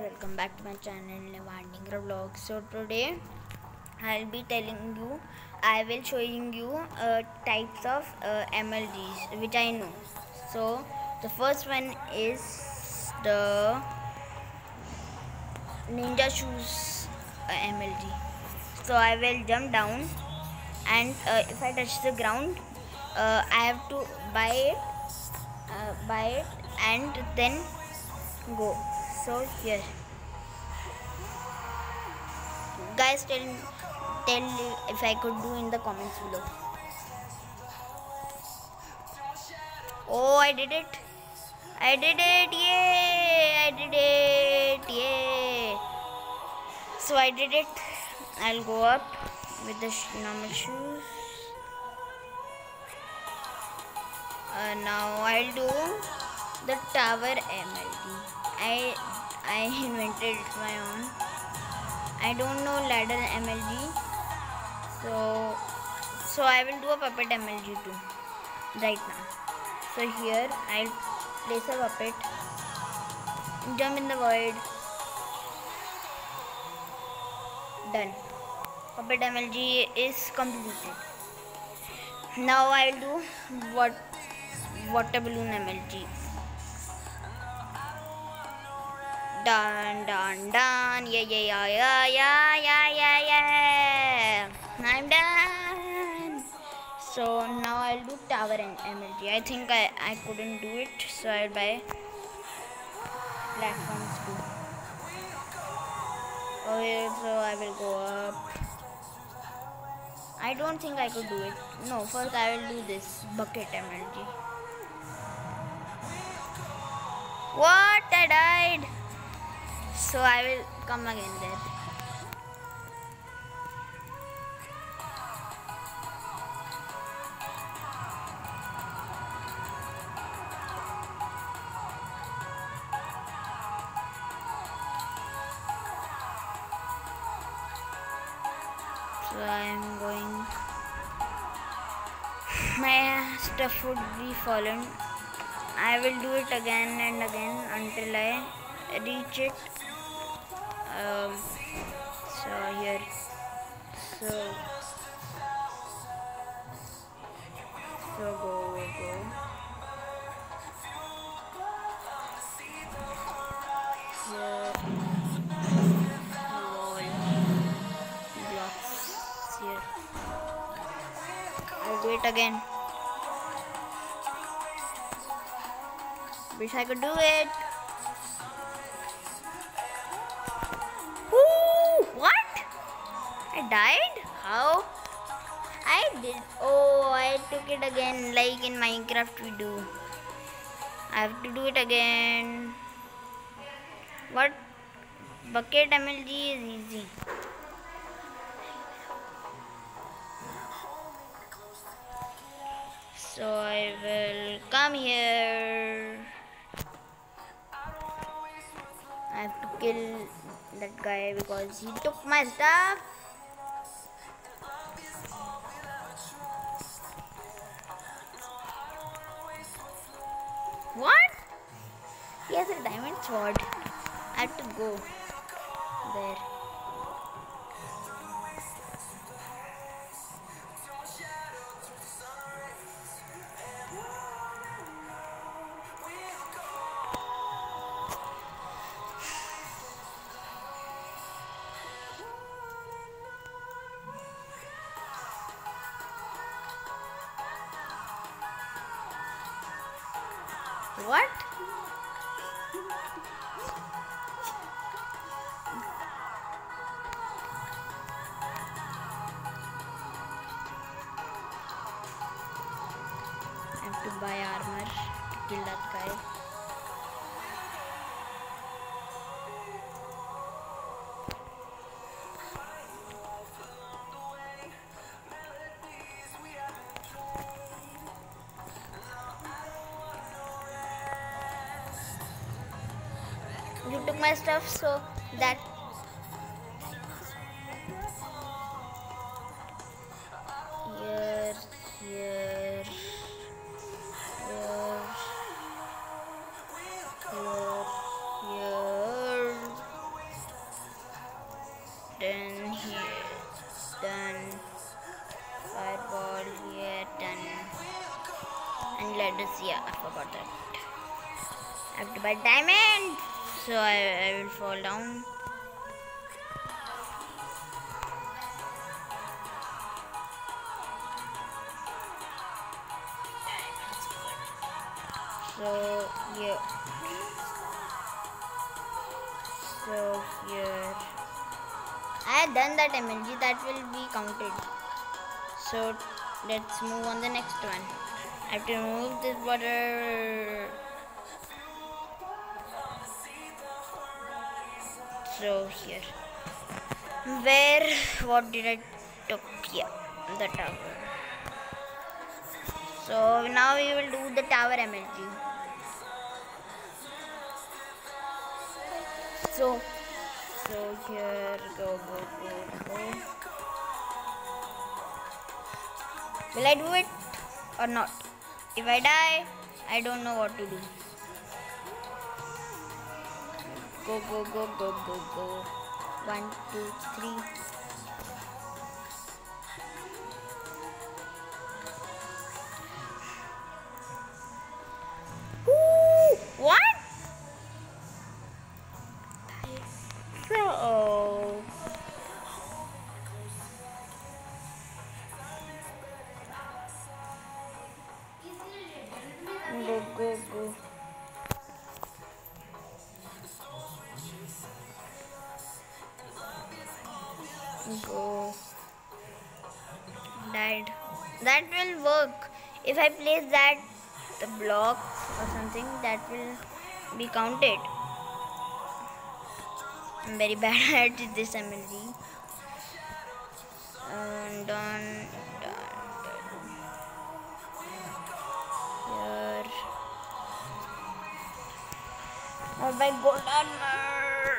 welcome back to my channel Levandingra vlog so today i'll be telling you i will showing you uh, types of uh, mlgs which i know. So the first one is the ninja shoes uh, mlg so i will jump down and uh, if i touch the ground uh, i have to buy it uh, buy it and then go so here guys tell tell if i could do in the comments below. Oh i did it. I did it. Yay. I did it. Yay. So i did it. I'll go up with the normal shoes. Uh, now i'll do the tower mlg i i invented my own I don't know ladder MLG. So so I will do a bucket MLG too right now. So here I'll place a bucket, jump in the void. Done. Bucket MLG is completed. Now I'll do what water balloon MLG. Dun dun dun. Yeah yeah yeah yeah yeah yeah yeah yeah. I'm done. So now I'll do tower and MLG. I think I, I couldn't do it, so I'll buy platforms too. Okay, so I will go up. I don't think I could do it. No, first I will do this bucket MLG. What? I died so I will come again there. So I am going. My stuff would be fallen. I will do it again and again until I reach it um, so here so so go go wall blocks here I'll do it again. Wish I could do it died? How? I did. Oh, I took it again like in Minecraft we do. I have to do it again. What? Bucket MLG is easy. So I will come here. I have to kill that guy because he took my stuff. He has a diamond sword. I have to go there. What? To armor kill that guy. You took my stuff, so that this. Yeah, I forgot that. I have to buy diamond. So I, I will fall down. So yeah. So here. I had done that MLG that will be counted. So let's move on the next one. I have to remove this water. So here. Where what did I took? Yeah, the tower. So now we will do the tower MLG. So so here go go go go. Will I do it or not? If I die, I don't know what to do. Go go go go go go. One, two, three. Go, go, go. Died. That will work. If I place that the block or something, that will be counted. I'm very bad at this MLG. And Oh my armor.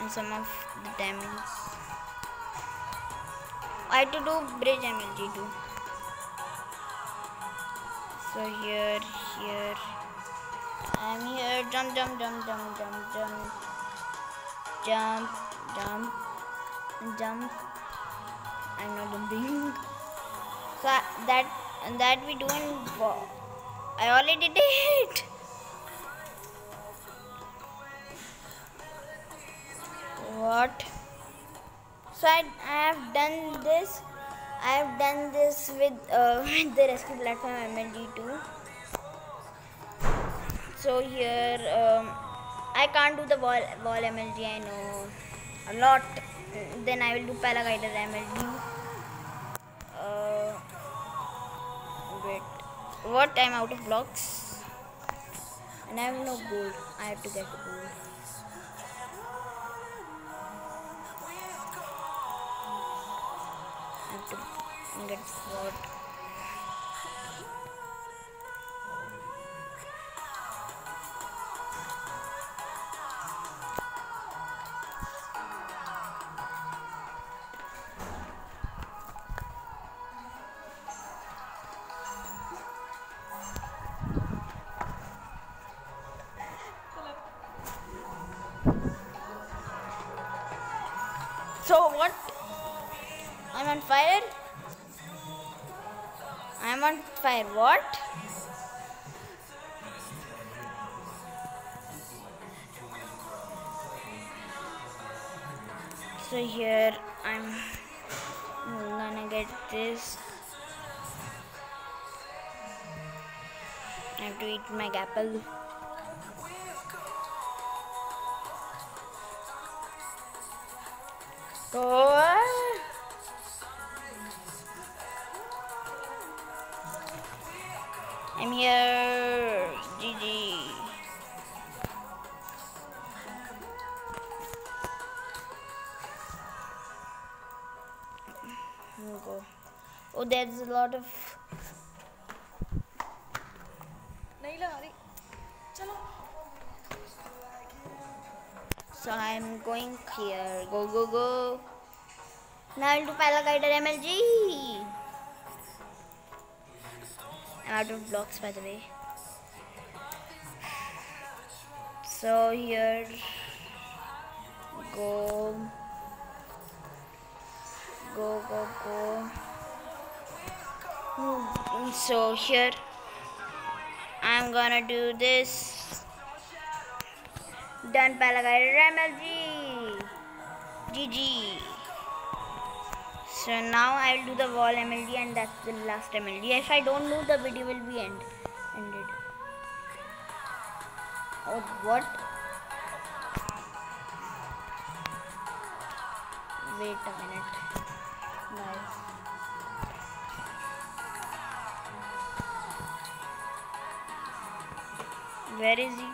And some of the diamonds. I had to do bridge MLG too. So here, here. I'm here. Jump, jump, jump, jump, jump, jump. Jump, jump, jump. I'm not jumping. So that and that we do in. I already did. What? So I, I have done this. I have done this with uh, with the rescue platform MLG2. So here um, I can't do the wall wall MLG. I know a lot. Then I will do paraglider MLG. What? I'm out of blocks, and I have no gold. I have to get gold. I have to get sword. Fire. What? So here I'm gonna get this. I have to eat my apple. Oh. I'm here. GG. Go. Oh, there's a lot of. So I'm going here. Go, go, go. Now into Palagider MLG. Out of blocks, by the way. So here, go, go, go, go. So here I'm gonna do this. Done Palagai MLG. GG. So now I'll do the wall MLG and that's the last MLG. If I don't do the video will be end ended. Oh what? Wait a minute. Guys. Where is he?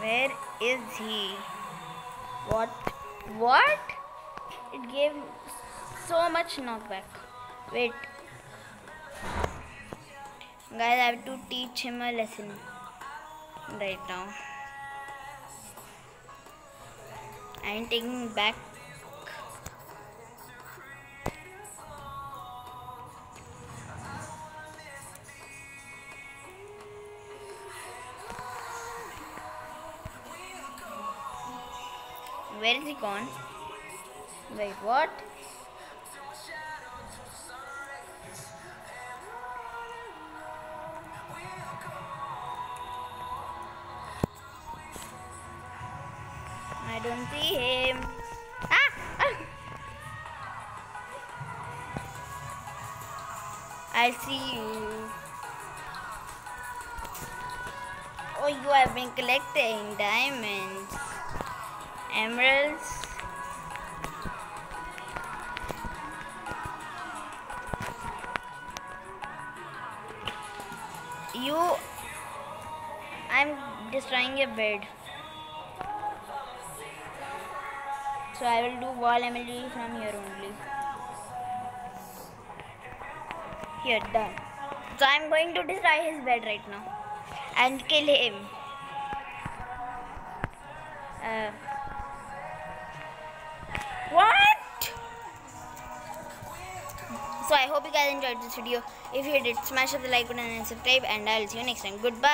Where is he? What? What? It gave so much knockback. Wait. Guys, I have to teach him a lesson right now. I'm taking back is he gone? Wait, what? I don't see him. Ah! ah! I see you. Oh, you have been collecting diamonds, emeralds. You, I'm destroying your bed. So I will do wall MLG from here only. Here, done. So I'm going to destroy his bed right now and kill him. Uh, So I hope you guys enjoyed this video. If you did, smash up the like button and subscribe and I'll see you next time. Goodbye.